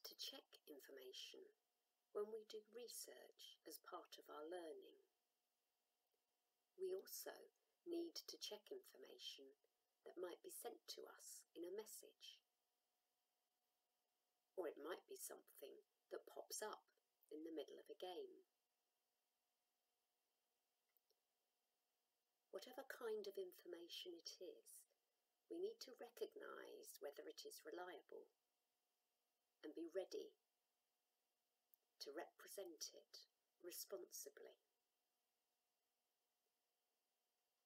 to check information when we do research as part of our learning. We also need to check information that might be sent to us in a message. Or it might be something that pops up in the middle of a game. Whatever kind of information it is, we need to recognise whether it is reliable and be ready to represent it responsibly.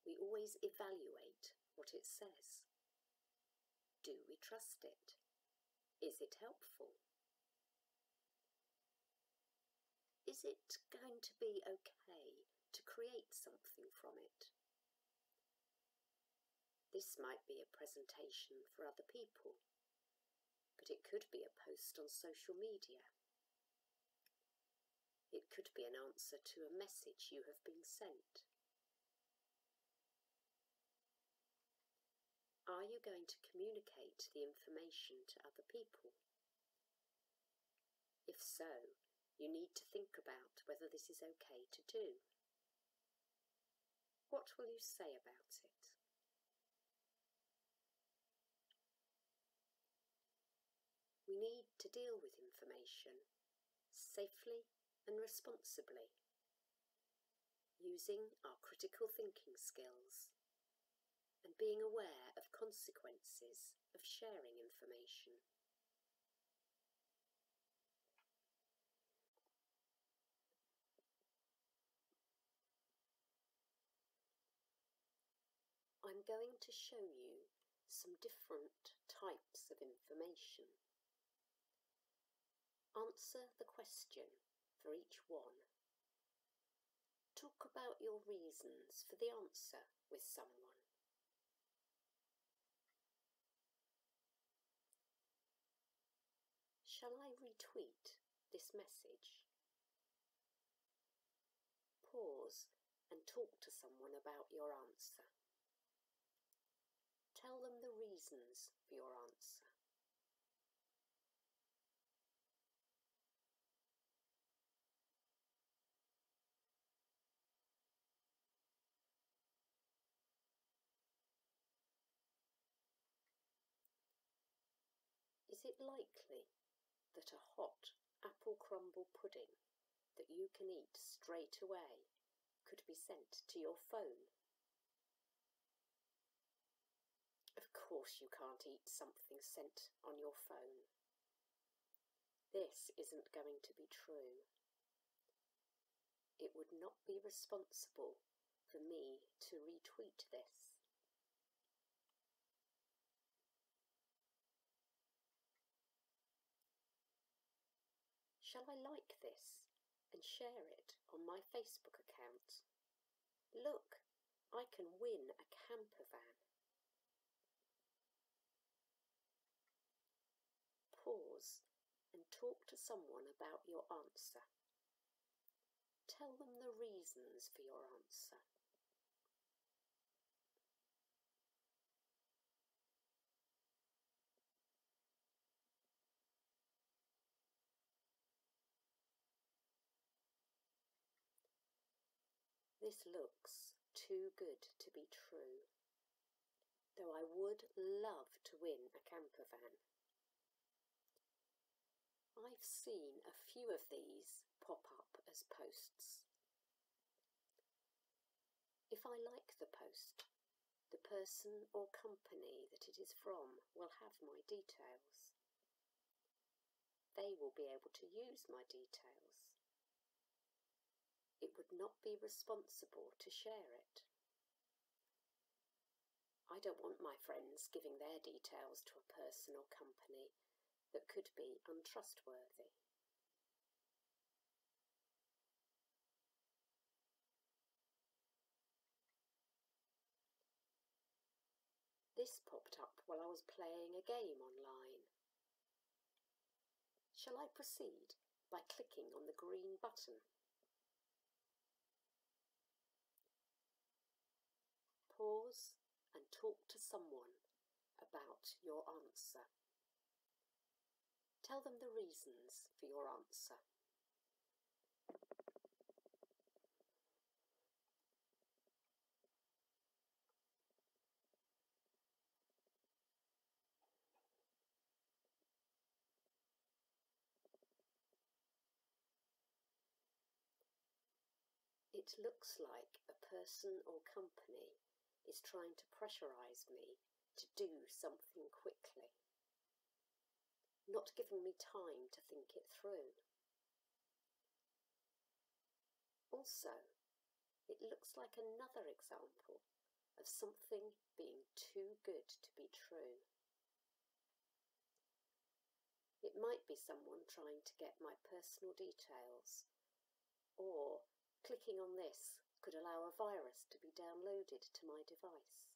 We always evaluate what it says. Do we trust it? Is it helpful? Is it going to be okay to create something from it? This might be a presentation for other people, but it could be a post on social media. It could be an answer to a message you have been sent. Are you going to communicate the information to other people? If so, you need to think about whether this is okay to do. What will you say about it? We need to deal with information safely and responsibly, using our critical thinking skills and being aware of consequences of sharing information. I'm going to show you some different types of information. Answer the question for each one. Talk about your reasons for the answer with someone. Shall I retweet this message? Pause and talk to someone about your answer. Tell them the reasons for your answer. It likely that a hot apple crumble pudding that you can eat straight away could be sent to your phone? Of course you can't eat something sent on your phone. This isn't going to be true. It would not be responsible for me to retweet this. Shall I like this and share it on my Facebook account? Look, I can win a camper van. Pause and talk to someone about your answer. Tell them the reasons for your answer. This looks too good to be true, though I would love to win a camper van. I've seen a few of these pop up as posts. If I like the post, the person or company that it is from will have my details. They will be able to use my details it would not be responsible to share it. I don't want my friends giving their details to a person or company that could be untrustworthy. This popped up while I was playing a game online. Shall I proceed by clicking on the green button? Pause and talk to someone about your answer. Tell them the reasons for your answer. It looks like a person or company is trying to pressurize me to do something quickly, not giving me time to think it through. Also, it looks like another example of something being too good to be true. It might be someone trying to get my personal details, or Clicking on this could allow a virus to be downloaded to my device.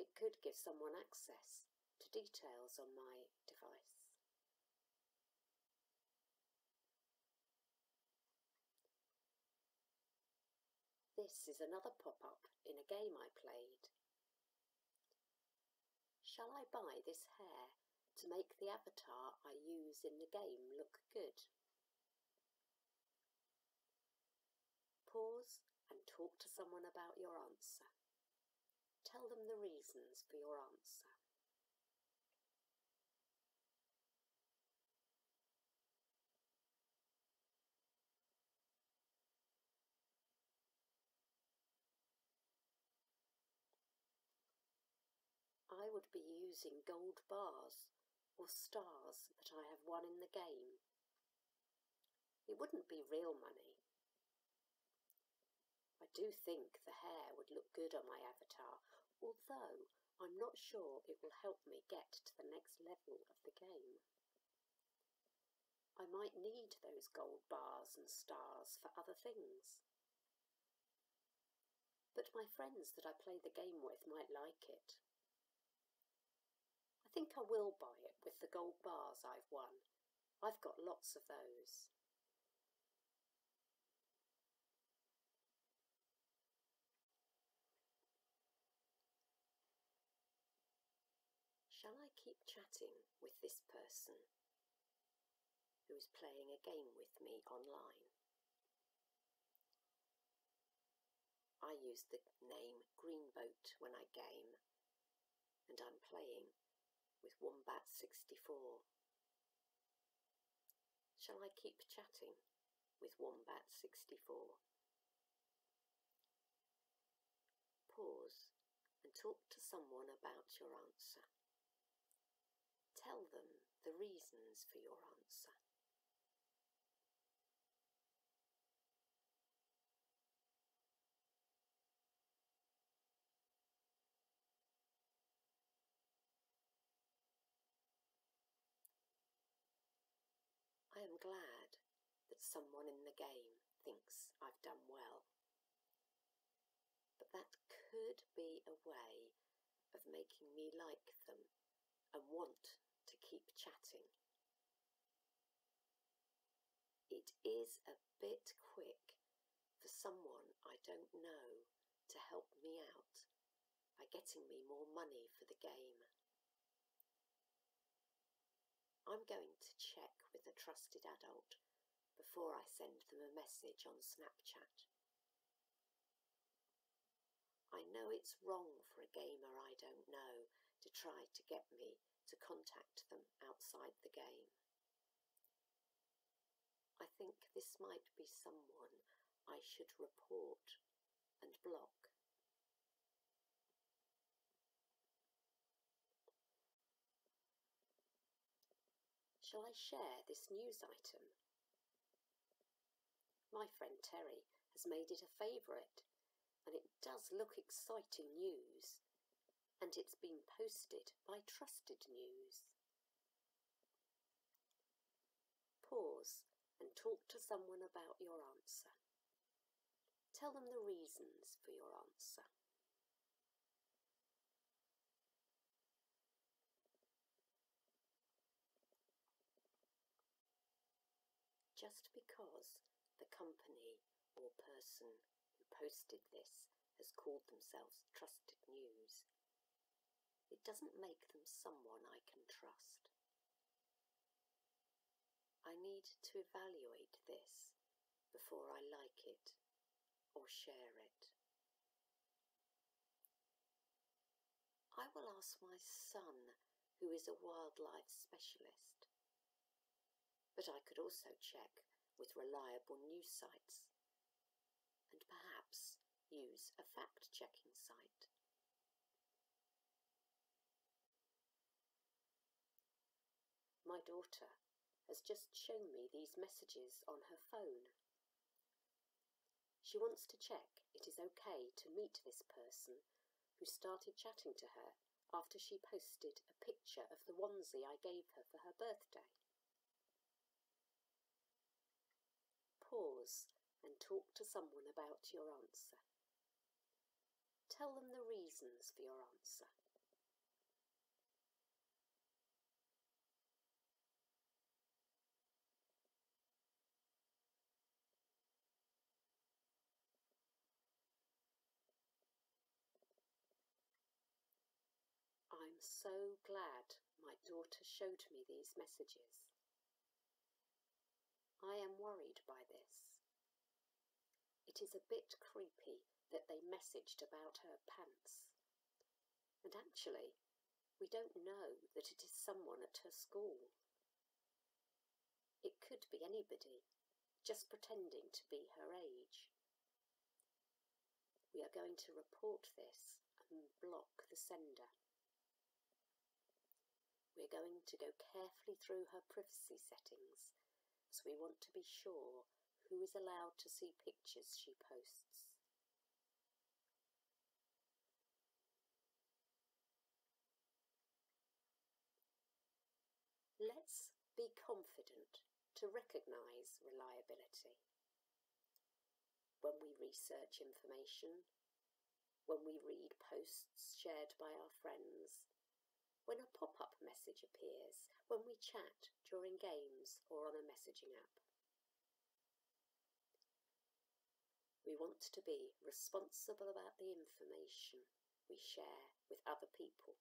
It could give someone access to details on my device. This is another pop-up in a game I played. Shall I buy this hair to make the avatar I use in the game look good? Pause and talk to someone about your answer. Tell them the reasons for your answer. I would be using gold bars or stars that I have won in the game. It wouldn't be real money, I do think the hair would look good on my avatar, although I'm not sure it will help me get to the next level of the game. I might need those gold bars and stars for other things. But my friends that I play the game with might like it. I think I will buy it with the gold bars I've won. I've got lots of those. Shall I keep chatting with this person who is playing a game with me online? I use the name Greenboat when I game, and I'm playing with Wombat64. Shall I keep chatting with Wombat64? Pause and talk to someone about your answer. Tell them the reasons for your answer. I am glad that someone in the game thinks I've done well. But that could be a way of making me like them and want keep chatting. It is a bit quick for someone I don't know to help me out by getting me more money for the game. I'm going to check with a trusted adult before I send them a message on Snapchat. I know it's wrong for a gamer I don't know to try to get me to contact them outside the game. I think this might be someone I should report and block. Shall I share this news item? My friend Terry has made it a favourite, and it does look exciting news and it's been posted by Trusted News. Pause and talk to someone about your answer. Tell them the reasons for your answer. Just because the company or person who posted this has called themselves Trusted News it doesn't make them someone I can trust. I need to evaluate this before I like it or share it. I will ask my son, who is a wildlife specialist. But I could also check with reliable news sites and perhaps use a fact checking site. My daughter has just shown me these messages on her phone. She wants to check it is okay to meet this person who started chatting to her after she posted a picture of the onesie I gave her for her birthday. Pause and talk to someone about your answer. Tell them the reasons for your answer. I'm so glad my daughter showed me these messages. I am worried by this. It is a bit creepy that they messaged about her pants. And actually, we don't know that it is someone at her school. It could be anybody, just pretending to be her age. We are going to report this and block the sender. We're going to go carefully through her privacy settings as we want to be sure who is allowed to see pictures she posts. Let's be confident to recognise reliability. When we research information, when we read posts shared by our friends, when a pop up message appears, when we chat during games or on a messaging app. We want to be responsible about the information we share with other people.